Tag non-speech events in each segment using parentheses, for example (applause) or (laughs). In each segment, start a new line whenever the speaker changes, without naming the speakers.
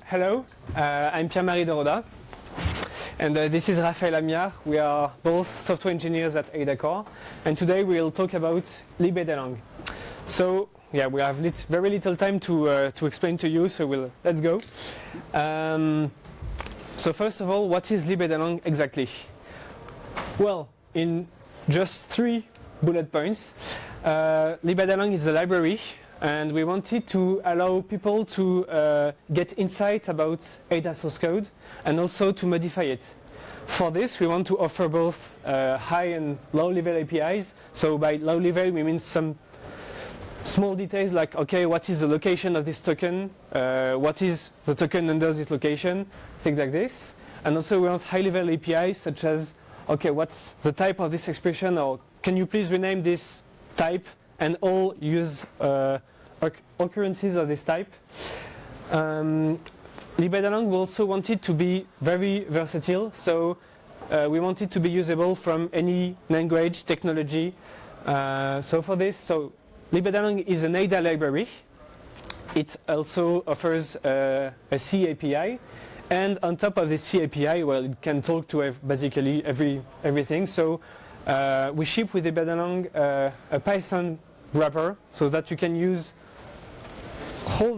Hello, uh, I'm Pierre-Marie De Rodat, and uh, this is Raphaël Amiard. We are both software engineers at AdaCore, and today we'll talk about libadalang. So, yeah, we have lit very little time to, uh, to explain to you, so we'll, let's go. Um, so first of all, what is libadalang exactly? Well, in just three bullet points, uh, libadalang is a library and we wanted to allow people to uh, get insight about Ada source code and also to modify it. For this, we want to offer both uh, high and low level APIs. So by low level, we mean some small details like, okay, what is the location of this token? Uh, what is the token under this location? Things like this. And also we want high level APIs such as, okay, what's the type of this expression? Or can you please rename this type and all use uh, occurrences of this type. Um, libadalang we also wanted to be very versatile, so uh, we wanted to be usable from any language, technology. Uh, so for this, so libadalang is an Ada library. It also offers uh, a C API, and on top of the C API, well, it can talk to ev basically every everything. So uh, we ship with libadalang uh, a Python wrapper, so that you can use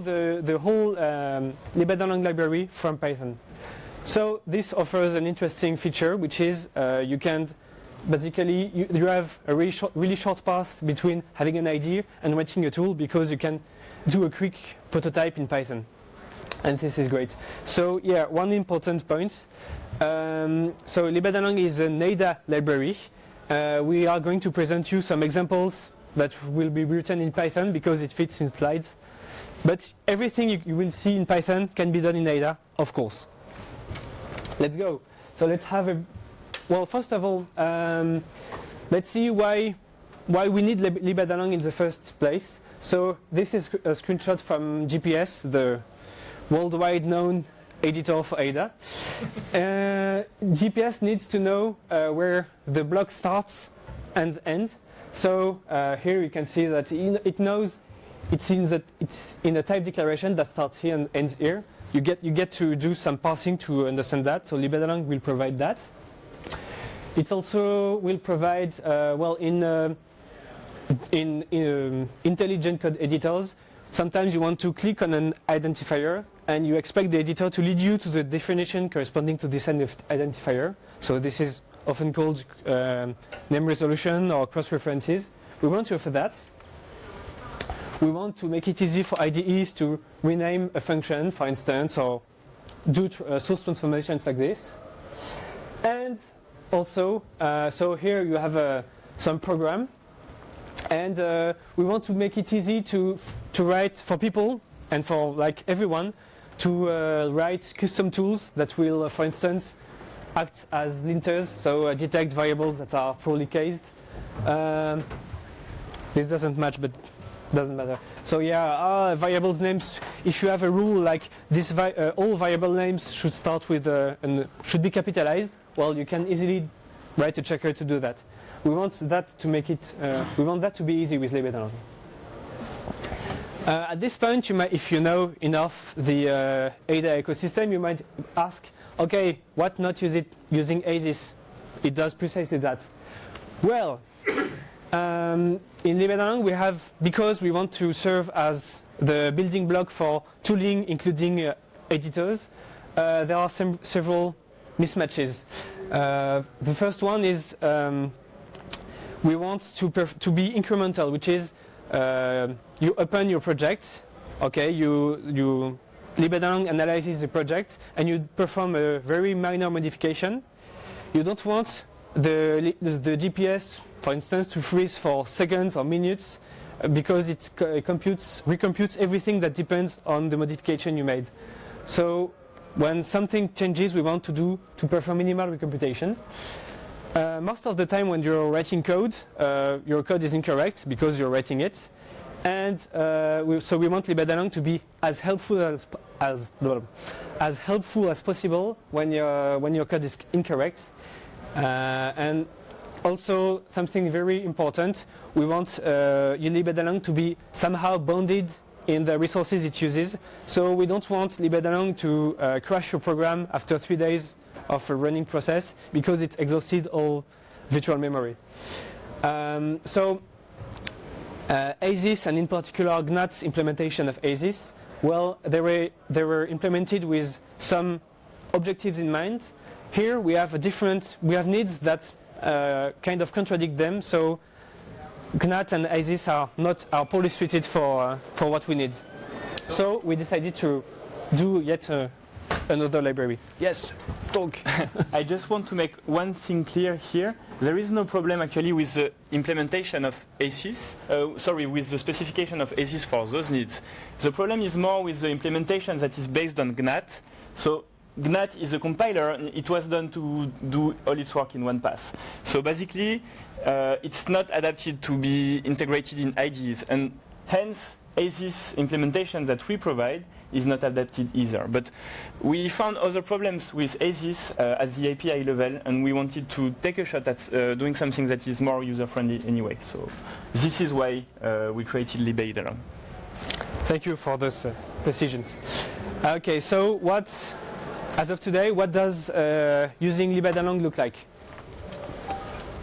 the, the whole um, library from Python. So this offers an interesting feature, which is uh, you can basically you, you, have a really short, really short path between having an idea and writing a tool because you can do a quick prototype in Python. And this is great. So yeah, one important point. Um, so libadalang is an Ada library. Uh, we are going to present you some examples that will be written in Python because it fits in slides. But everything you, you will see in Python can be done in Ada, of course. Let's go. So let's have a, well, first of all, um, let's see why, why we need lib libadalang in the first place. So this is a screenshot from GPS, the worldwide known editor for Ada. (laughs) uh, GPS needs to know uh, where the block starts and ends. So uh, here you can see that it knows it seems that it's in a type declaration that starts here and ends here. You get, you get to do some parsing to understand that, so libadalang will provide that. It also will provide, uh, well, in, uh, in, in um, intelligent code editors, sometimes you want to click on an identifier and you expect the editor to lead you to the definition corresponding to this identifier. So this is often called um, name resolution or cross-references. We want to offer that we want to make it easy for IDEs to rename a function, for instance, or do tr uh, source transformations like this. And also, uh, so here you have uh, some program, and uh, we want to make it easy to to write for people and for like everyone to uh, write custom tools that will, uh, for instance, act as linters, so detect variables that are poorly cased. Um, this doesn't match, but doesn't matter. So yeah, uh, variables names. If you have a rule like this, uh, all variable names should start with uh, and should be capitalized. Well, you can easily write a checker to do that. We want that to make it. Uh, we want that to be easy with libadalang. Uh, at this point, you might, if you know enough the uh, Ada ecosystem, you might ask, okay, what not use it using ASIS? It does precisely that. Well. (coughs) Um, in Lebanon, we have, because we want to serve as the building block for tooling, including uh, editors, uh, there are some, several mismatches. Uh, the first one is um, we want to, to be incremental, which is uh, you open your project, okay, you, you analyzes the project, and you perform a very minor modification. You don't want the, the GPS for instance, to freeze for seconds or minutes uh, because it computes, recomputes everything that depends on the modification you made. So when something changes, we want to do to perform minimal recomputation. Uh, most of the time when you're writing code, uh, your code is incorrect because you're writing it. And uh, we, so we want libadalang to be as helpful as, as, as helpful as possible when, your when your code is incorrect. Uh, and also something very important, we want uh, libadalang to be somehow bounded in the resources it uses. So we don't want libadalang to uh, crash your program after three days of a running process because it exhausted all virtual memory. Um, so uh, ASIS and in particular Gnat's implementation of ASIS, well, they were, they were implemented with some objectives in mind. Here we have a different, we have needs that uh, kind of contradict them. So Gnat and ASIS are not are poorly suited for uh, for what we need. So we decided to do yet uh, another library. Yes, talk. (laughs)
I just want to make one thing clear here. There is no problem actually with the implementation of ASIS, uh, sorry, with the specification of ASIS for those needs. The problem is more with the implementation that is based on Gnat. So Gnat is a compiler, and it was done to do all its work in one pass. So basically, uh, it's not adapted to be integrated in IDEs, and hence ASIS implementation that we provide is not adapted either. But we found other problems with ASIS uh, at the API level, and we wanted to take a shot at uh, doing something that is more user-friendly anyway. So this is why uh, we created libadalang.
Thank you for those uh, precisions. Okay, so what, as of today, what does uh, using libadalang look like?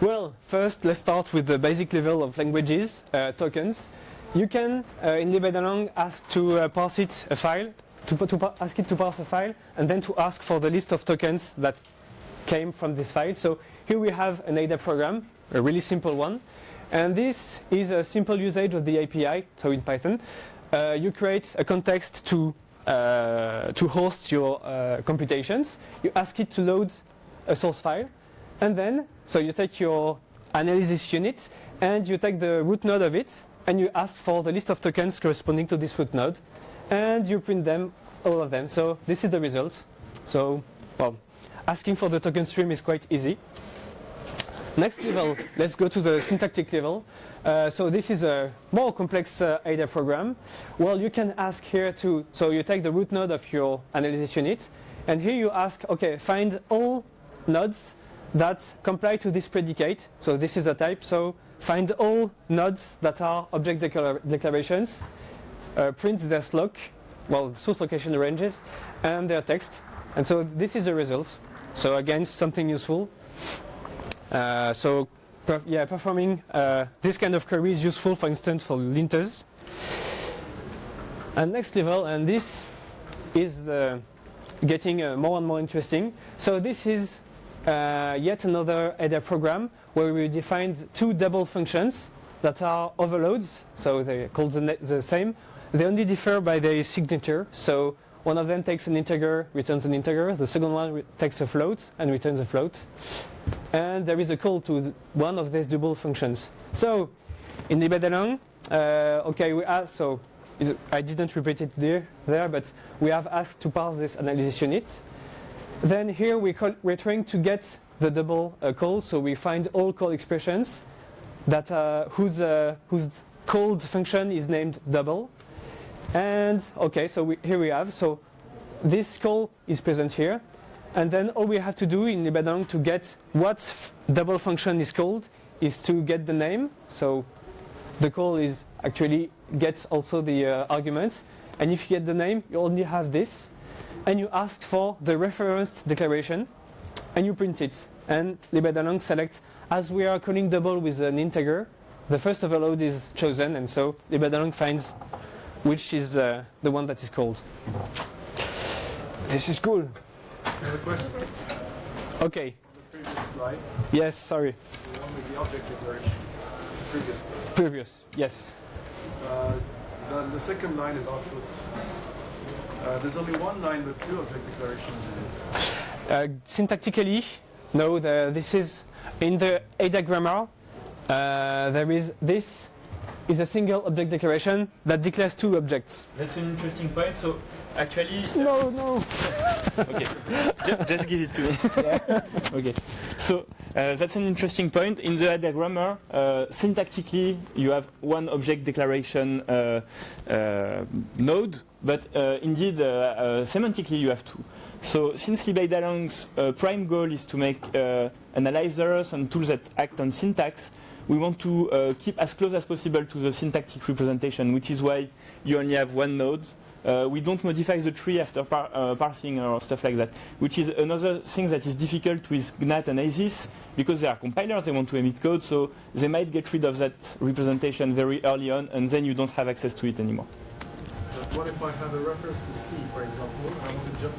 Well, first let's start with the basic level of languages, uh, tokens. You can, uh, in libadalang, ask to uh, parse it a file, to, to ask it to parse a file, and then to ask for the list of tokens that came from this file. So here we have an ADA program, a really simple one. And this is a simple usage of the API, so in Python. Uh, you create a context to, to host your uh, computations. You ask it to load a source file. And then, so you take your analysis unit and you take the root node of it and you ask for the list of tokens corresponding to this root node, and you print them, all of them. So this is the result. So, well, asking for the token stream is quite easy. Next level, let's go to the syntactic level. Uh, so this is a more complex uh, ADA program. Well, you can ask here to, so you take the root node of your analysis unit, and here you ask, okay, find all nodes that comply to this predicate. So this is a type. So find all nodes that are object declar declarations, uh, print their sloc, well, source location ranges, and their text. And so this is the result. So again, something useful. Uh, so per yeah, performing uh, this kind of query is useful, for instance, for linters. And next level, and this is uh, getting more and more interesting. So this is yet another ADA program where we defined two double functions that are overloads, so they're called the, the same. They only differ by their signature. So one of them takes an integer, returns an integer. The second one takes a float and returns a float. And there is a call to one of these double functions. So in libadalang, uh, okay, we ask, so I didn't repeat it there, there, but we have asked to parse this analysis unit. Then here we call, we're trying to get the double uh, call, so we find all call expressions that uh, whose uh, whose called function is named double. And okay, so we, here we have so this call is present here, and then all we have to do in libadalang to get what double function is called is to get the name. So the call is actually gets also the uh, arguments, and if you get the name, you only have this and you ask for the reference declaration and you print it. And libadalang selects, as we are calling double with an integer, the first overload is chosen, and so libadalang finds which is uh, the one that is called. This is cool. Okay. Yes, sorry.
The the object declaration. Previous.
Previous, yes.
Uh, the, the second line is output. Uh, there's only one line with two object declarations in it.
Uh, syntactically, no, the, this is in the ADA grammar. Uh, there is this is a single object declaration that declares two objects.
That's an interesting point. So actually,
no, no. (laughs)
okay, just, just, give it to me. Yeah. (laughs) okay. So uh, that's an interesting point. In the ADA grammar, uh, syntactically, you have one object declaration uh, uh node, but uh, indeed, uh, semantically, you have two. So since libadalang's prime goal is to make analyzers and tools that act on syntax, we want to uh, keep as close as possible to the syntactic representation, which is why you only have one node. Uh, we don't modify the tree after par uh, parsing or stuff like that, which is another thing that is difficult with GNAT and ASIS because they are compilers, they want to emit code, so they might get rid of that representation very early on, and then you don't have access to it anymore.
What if I have a reference to C, for example, I want to jump?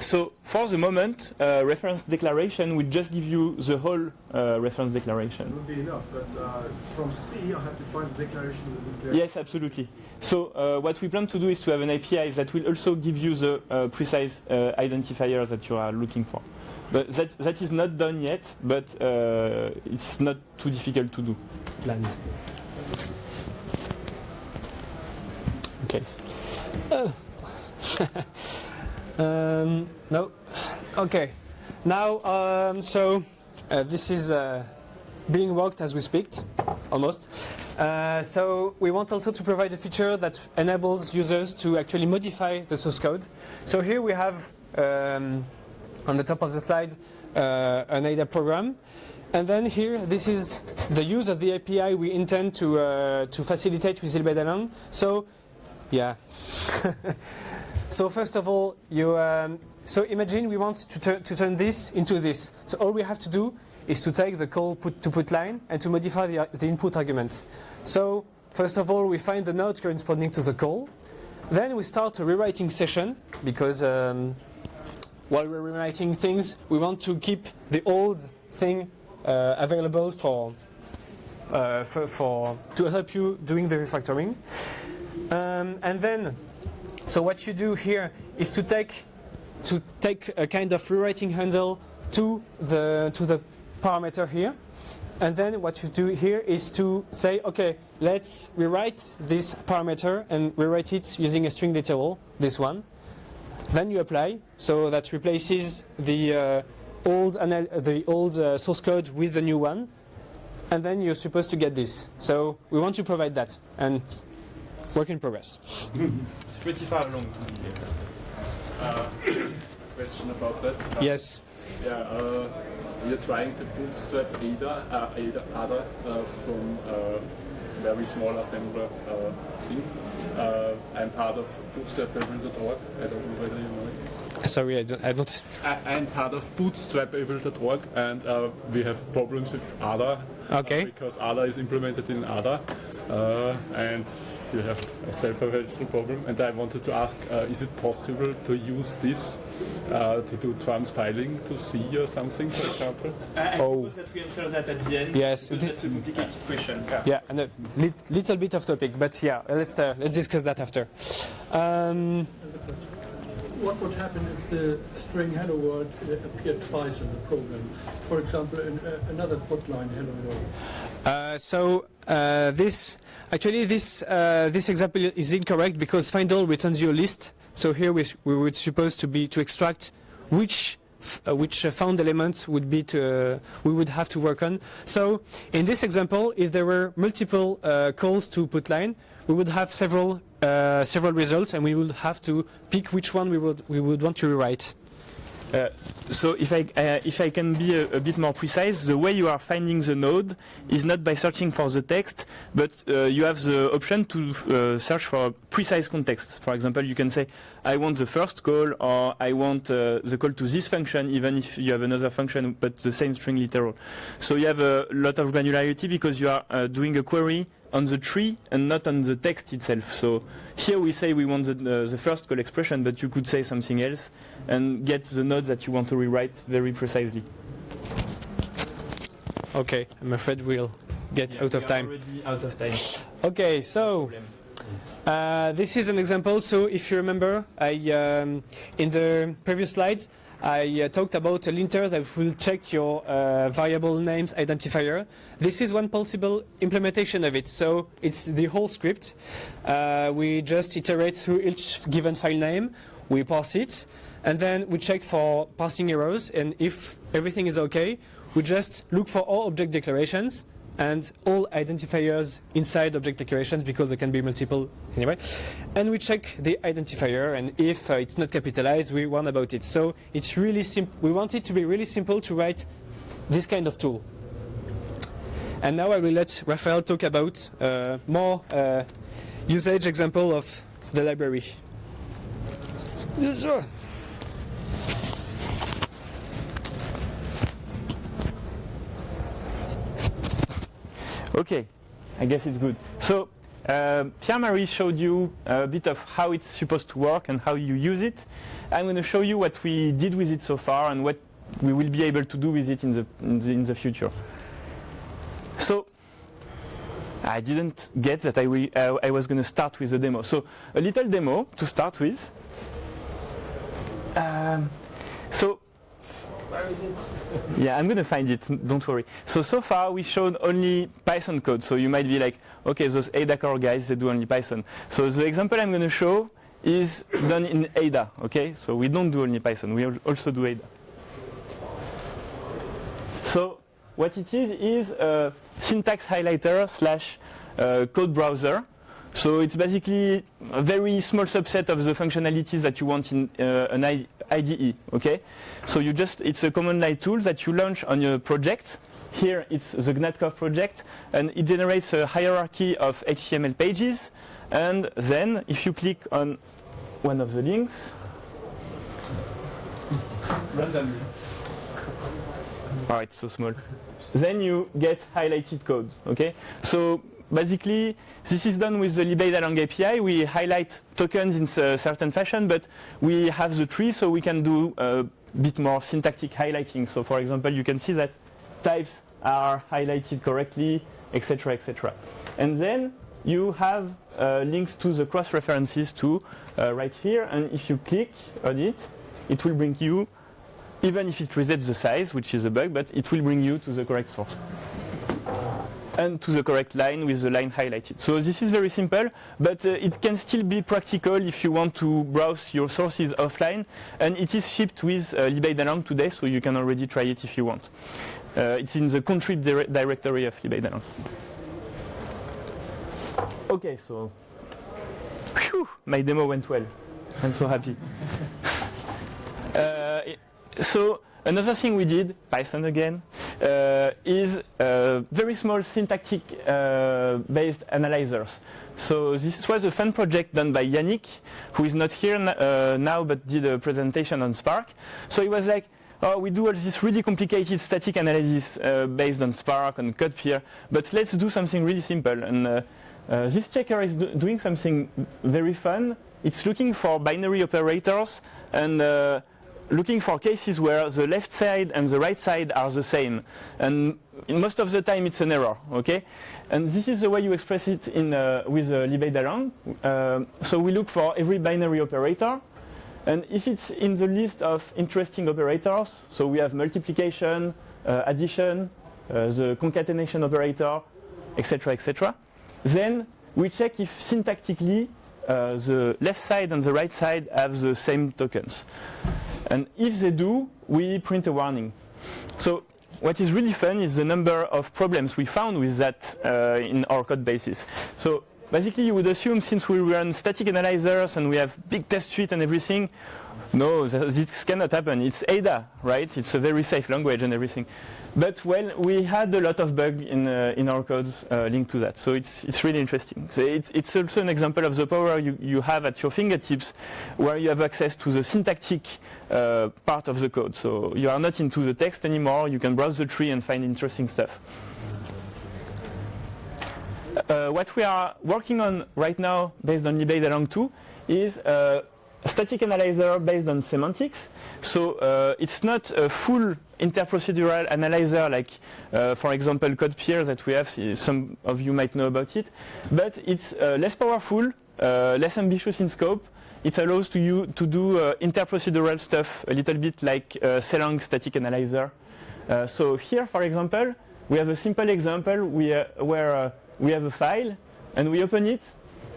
So for the moment, uh, reference declaration will just give you the whole uh, reference
It would be enough, but uh, from C, I have to find the declaration that would.
Yes, absolutely. So uh, what we plan to do is to have an API that will also give you the uh, precise uh, identifier that you are looking for. But that, that is not done yet, but uh, it's not too difficult to do.
It's planned. Okay. (laughs) (laughs) Um, no. Okay. Now, um, so uh, this is uh, being worked as we speak, almost. Uh, so we want also to provide a feature that enables users to actually modify the source code. So here we have um, on the top of the slide uh, an ADA program. And then here, this is the use of the API we intend to, uh, to facilitate with libadalang. So, yeah. (laughs) so first of all, you, um, so imagine we want to, tur- to turn this into this. So all we have to do is to take the call put to put line and to modify the, the input argument. So first of all, we find the node corresponding to the call. Then we start a rewriting session because um, while we're rewriting things, we want to keep the old thing uh, available for, uh, for, for to help you doing the refactoring. Um, and then, so what you do here is to take to take a kind of rewriting handle to the to the parameter here. And then what you do here is to say, okay, let's rewrite this parameter and rewrite it using a string literal, this one. Then you apply, so that replaces the uh, old the old uh, source code with the new one, and then you're supposed to get this. So we want to provide that, and work in progress. (laughs)
It's pretty far along to (coughs) be
question about that. Uh, Yes.
Yeah.
Yeah, uh, we are trying to bootstrap ADA, uh, ADA, ADA uh, from uh, very small assembler uh, thing. Uh, I'm part of bootstrappable.org. I don't know whether you know it.
Sorry, I don't. I don't
I, I'm part of bootstrappable.org and uh, we have problems with ADA.
Okay.
uh, because ADA is implemented in ADA uh, and you have a self-evaluation problem. And I wanted to ask, uh, is it possible to use this uh, to do transpiling to C or something, for example?
I
Oh.
propose that we answer that at the end.
Yes.
Because that's a complicated question.
Yeah, and a lit, little bit of topic, but yeah, let's uh, let's discuss that after. Um,
What would happen if the string hello world uh, appeared twice in the program? For example, in uh, another put line hello world.
Uh, so uh, this actually this uh, this example is incorrect because find all returns you a list. So here we we would supposed to be to extract which uh, which found element would be to uh, we would have to work on. So in this example, if there were multiple calls to put line, we would have several several results, and we would have to pick which one we would we would want to rewrite.
Uh, so if I, uh, if I can be a, a bit more precise, the way you are finding the node is not by searching for the text, but uh, you have the option to uh, search for precise context. For example, you can say, I want the first call, or I want uh, the call to this function, even if you have another function, but the same string literal. So you have a lot of granularity because you are doing a query on the tree and not on the text itself. So here we say we want the, uh, the first call expression, but you could say something else and get the node that you want to rewrite very precisely.
Okay, I'm afraid we'll get out of time.
Already out of time.
Okay, so uh, this is an example. So if you remember, I um, in the previous slides, I uh, talked about a linter that will check your uh, variable names identifier. This is one possible implementation of it. So it's the whole script. Uh, we just iterate through each given file name. We parse it, and then we check for parsing errors. And if everything is okay, we just look for all object declarations and all identifiers inside object declarations because they can be multiple anyway. And we check the identifier, and if uh, it's not capitalized, we warn about it. So it's really simple. We want it to be really simple to write this kind of tool. And now I will let Raphael talk about uh, more uh, usage example of the library. Yes, sir.
Okay, I guess it's good. So uh, Pierre-Marie showed you a bit of how it's supposed to work and how you use it. I'm going to show you what we did with it so far and what we will be able to do with it in the, in the, in the future. So I didn't get that I, will, uh, I was going to start with a demo. So a little demo to start with. Um, so
Where is it? (laughs)
yeah, I'm going to find it, don't worry. So, so far we showed only Python code. So you might be like, okay, those AdaCore guys, they do only Python. So the example I'm going to show is done in Ada, okay? So we don't do only Python, we also do Ada. So what it is is a syntax highlighter slash uh, code browser. So it's basically a very small subset of the functionalities that you want in uh, an IDE. Okay, so you just it's a command line tool that you launch on your project. Here it's the GNATcov project, and it generates a hierarchy of HTML pages. And then if you click on one of the links,
Randomly.
Oh, it's so small. Then you get highlighted code. Okay. So basically, this is done with the libadalang API. We highlight tokens in a certain fashion, but we have the tree, so we can do a bit more syntactic highlighting. So, for example, you can see that types are highlighted correctly, etc., etc. And then you have uh, links to the cross references too, uh, right here. And if you click on it, it will bring you even if it resets the size, which is a bug, but it will bring you to the correct source and to the correct line with the line highlighted. So this is very simple, but uh, it can still be practical if you want to browse your sources offline, and it is shipped with uh, libadalang today, so you can already try it if you want. Uh, it's in the contrib dire- directory of libadalang. Okay, so Phew, my demo went well. I'm so happy. (laughs) Uh, so another thing we did, Python again, uh, is uh, very small syntactic uh, based analyzers. So this was a fun project done by Yannick, who is not here uh, now but did a presentation on Spark. So he was like, oh, we do all this really complicated static analysis uh, based on Spark and CodePeer, but let's do something really simple. And uh, uh, this checker is do- doing something very fun. It's looking for binary operators and uh, looking for cases where the left side and the right side are the same. And most of the time it's an error, okay? And this is the way you express it in, uh, with uh, libadalang. Uh, so we look for every binary operator. And if it's in the list of interesting operators, so we have multiplication, uh, addition, uh, the concatenation operator, etc., etc., then we check if syntactically uh, the left side and the right side have the same tokens. And if they do, we print a warning. So what is really fun is the number of problems we found with that uh, in our code bases. So basically you would assume since we run static analyzers and we have big test suite and everything, no, this cannot happen. It's Ada, right? It's a very safe language and everything. But well, we had a lot of bugs in, uh, in our codes uh, linked to that. So it's, it's really interesting. So it's, it's also an example of the power you, you have at your fingertips where you have access to the syntactic uh, part of the code. So you are not into the text anymore. You can browse the tree and find interesting stuff. Uh, what we are working on right now, based on libadalang 2, is uh, static analyzer based on semantics. So uh, it's not a full interprocedural analyzer like, uh, for example, CodePeer that we have. Some of you might know about it, but it's uh, less powerful, uh, less ambitious in scope. It allows to you to do uh, interprocedural stuff a little bit like uh, Clang static analyzer. Uh, so here, for example, we have a simple example we, where we have a file and we open it,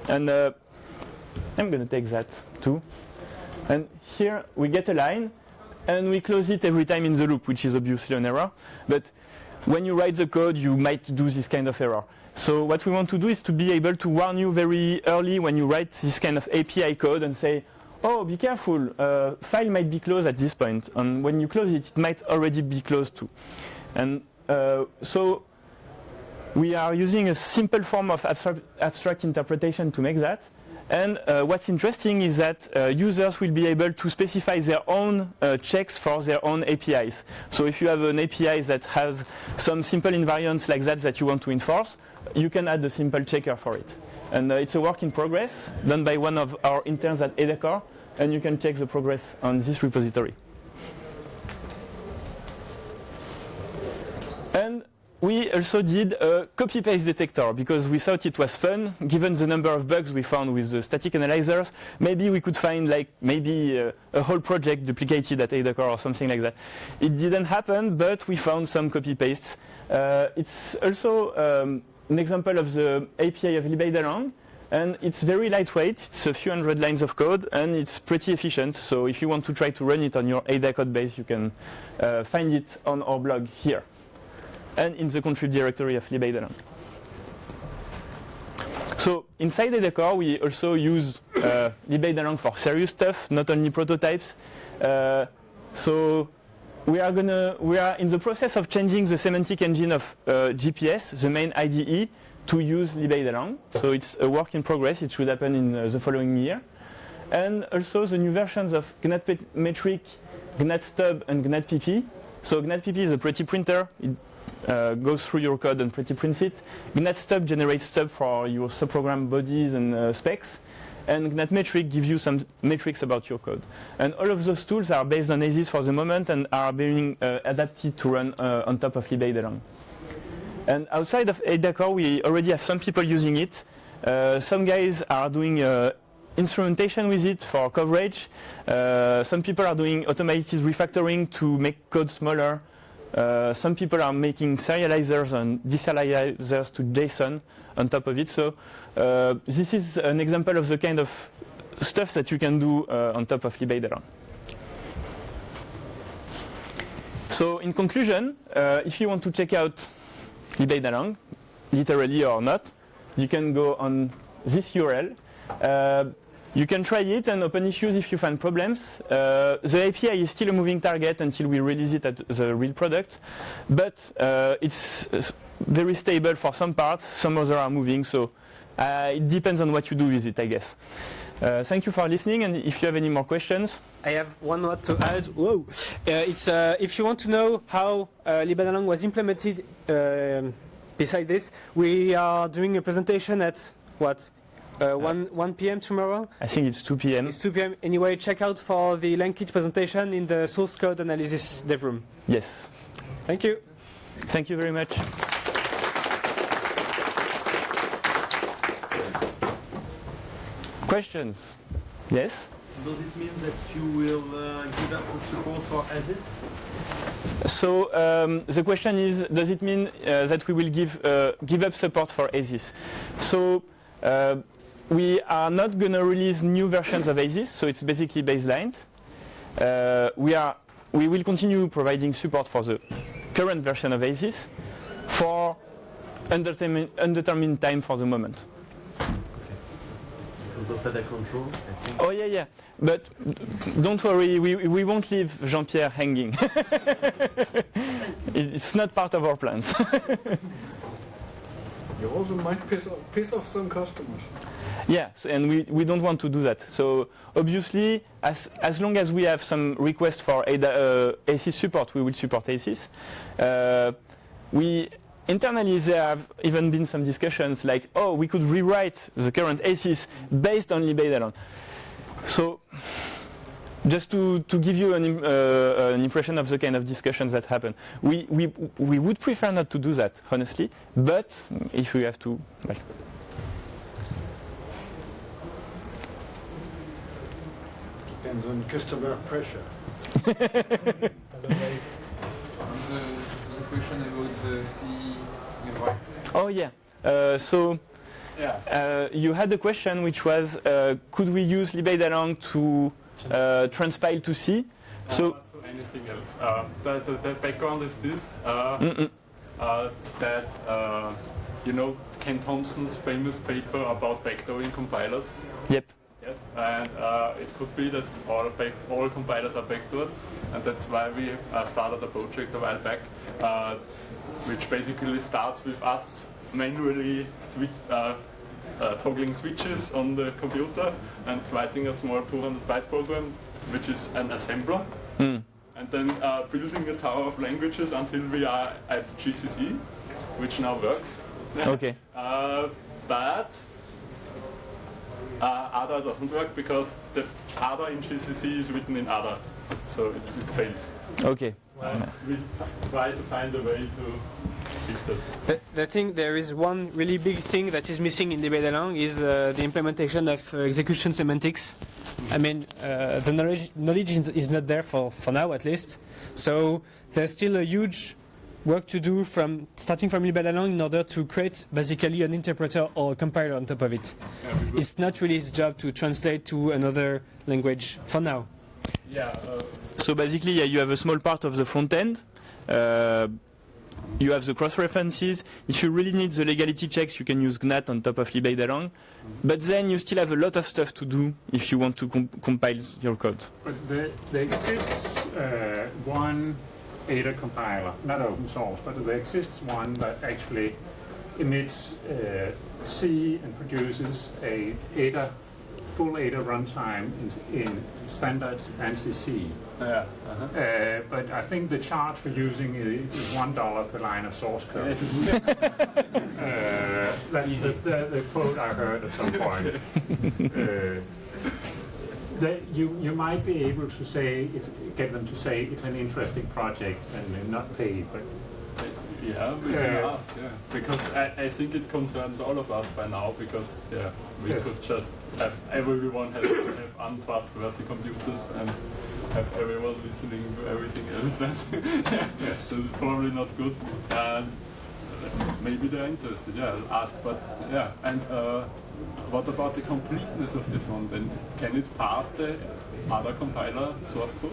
and I'm going to take that too. And here we get a line, and we close it every time in the loop, which is obviously an error. But when you write the code, you might do this kind of error. So what we want to do is to be able to warn you very early when you write this kind of API code and say, oh, be careful, uh, file might be closed at this point. And when you close it, it might already be closed too. And uh, so we are using a simple form of abstract, abstract interpretation to make that. And uh, what's interesting is that uh, users will be able to specify their own uh, checks for their own APIs. So if you have an API that has some simple invariants like that that you want to enforce, you can add a simple checker for it. And uh, it's a work in progress done by one of our interns at AdaCore, and you can check the progress on this repository. And we also did a copy-paste detector because we thought it was fun. Given the number of bugs we found with the static analyzers, maybe we could find like maybe uh, a whole project duplicated at AdaCore or something like that. It didn't happen, but we found some copy-pastes. Uh, it's also um, an example of the API of libadalang, and it's very lightweight. It's a few hundred lines of code, and it's pretty efficient. So if you want to try to run it on your Ada code base, you can uh, find it on our blog here and in the contrib directory of libadalang. So inside AdaCore, we also use uh, for serious stuff, not only prototypes. Uh, so we are gonna we are in the process of changing the semantic engine of uh, GPS, the main IDE, to use libadalang. So it's a work in progress. It should happen in uh, the following year. And also the new versions of GnatMetric, GnatStub, and GnatPP. So GnatPP is a pretty printer. It uh, goes through your code and pretty prints it. GnatStub generates stub for your subprogram bodies and uh, specs. And GNAT metric gives you some metrics about your code. And all of those tools are based on ASIS for the moment and are being uh, adapted to run uh, on top of libadalang. And outside of AdaCore, we already have some people using it. Uh, some guys are doing uh, instrumentation with it for coverage. some people are doing automated refactoring to make code smaller. Uh, some people are making serializers and deserializers to JSON on top of it. So uh, this is an example of the kind of stuff that you can do uh, on top of libadalang. So in conclusion, uh, if you want to check out libadalang, literally or not, you can go on this URL. You can try it and open issues if you find problems. Uh, the API is still a moving target until we release it at the real product, but uh, it's very stable for some parts, some others are moving, so uh, it depends on what you do with it, I guess. Uh, thank you for listening, and if you have any more questions.
I have one word to add. Whoa! Uh, it's uh, if you want to know how uh, libadalang was implemented. Um, beside this, we are doing a presentation at what uh, 1, 1 p.m. tomorrow?
I think it's 2 p.m.
It's 2 p.m. Anyway, check out for the Langkit presentation in the source code analysis dev room.
Yes.
Thank you.
Thank you very much. Questions? Yes?
Does it mean that you will uh, give up the support for ASIS?
So um, the question is, does it mean uh, that we will give uh, give up support for ASIS? So uh, we are not going to release new versions of ASIS, so it's basically baselined. Uh, we are we will continue providing support for the current version of ASIS for undetermined, undetermined time for the moment.
Control,
oh yeah, yeah. But don't worry, we, we won't leave Jean-Pierre hanging. (laughs) it's not part of our plans. (laughs)
you also might piss off, piss off some customers.
Yes, and we, we don't want to do that. So obviously, as, as long as we have some requests for ADA, uh, ASIS support, we will support ASIS. Uh, we internally there have even been some discussions like, oh, we could rewrite the current ASIS based on libadalang. So just to, to give you an, uh, an, impression of the kind of discussions that happen, we, we, we would prefer not to do that, honestly, but if we have to, well,
Depends on customer pressure.
the, the question about the CE
Oh yeah. Uh, so
yeah.
Uh, you had a question which was, uh, could we use libadalang to uh, transpile to C?
So anything else. Uh, the, the, the, background is this: uh, that you know Ken Thompson's famous paper about backdooring compilers.
Yep.
Yes, and uh, it could be that all, back, all compilers are backdoored, and that's why we uh, started a project a while back, uh, which basically starts with us manually uh, uh, toggling switches on the computer and writing a small 200 byte program, which is an assembler,
Mm.
and then uh, building a tower of languages until we are at GCC, which now works. (laughs)
Okay.
Uh, but uh, ADA doesn't work because the ADA in GCC is written in ADA, so it, it fails.
Okay.
And we try to find a way to
I- I think there is one really big thing that is missing in DBDalong is uh, the implementation of uh, execution semantics. I mean, uh, the knowledge, knowledge is, not there for, for now at least. So there's still a huge work to do from starting from libadalang in order to create basically an interpreter or a compiler on top of it.
Yeah,
It's not really his job to translate to another language for now.
yeah uh,
So basically, yeah, you have a small part of the front end. Uh, you have the cross references. If you really need the legality checks, you can use GNAT on top of libadalang. But then you still have a lot of stuff to do if you want to com- compile your code.
But there, there exists uh, one ADA compiler, not open source, but there exists one that actually emits uh, C and produces a ADA, full ADA runtime in, in standard ANSI C.
yeah, uh-huh.
Uh, but I think the charge for using it is one dollar per line of source code. (laughs) uh, that's the, the, the quote I heard at some point. (laughs) uh, that you, you might be able to say it's, get them to say it's an interesting project and not pay, but
Yeah, we can ask, yeah. Because I, I think it concerns all of us by now, because, yeah, we
Yes.
could just have everyone has to have untrustworthy computers and have everyone listening to everything else. And (laughs) yes, so it's probably not good. And maybe they're interested, yeah, I'll ask. But, yeah, and uh, what about the completeness of the front end? Can it pass the other compiler source code?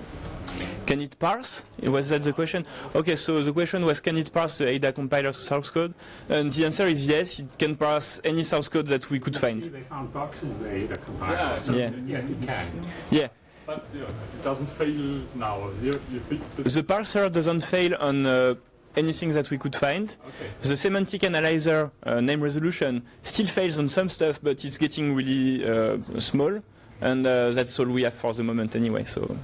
Can it parse? Was that the question? Okay, so the question was can it parse the ADA compiler source code? And the answer is yes, it can parse any source code that we could find.
they found bugs in the ADA compiler.
Yeah,
so
yeah.
yes, it can.
Yeah,
But yeah, it doesn't fail now. You, you fixed it.
the parser doesn't fail on uh, anything that we could find.
Okay.
The semantic analyzer uh, name resolution still fails on some stuff, but it's getting really uh, small, and uh, that's all we have for the moment anyway. So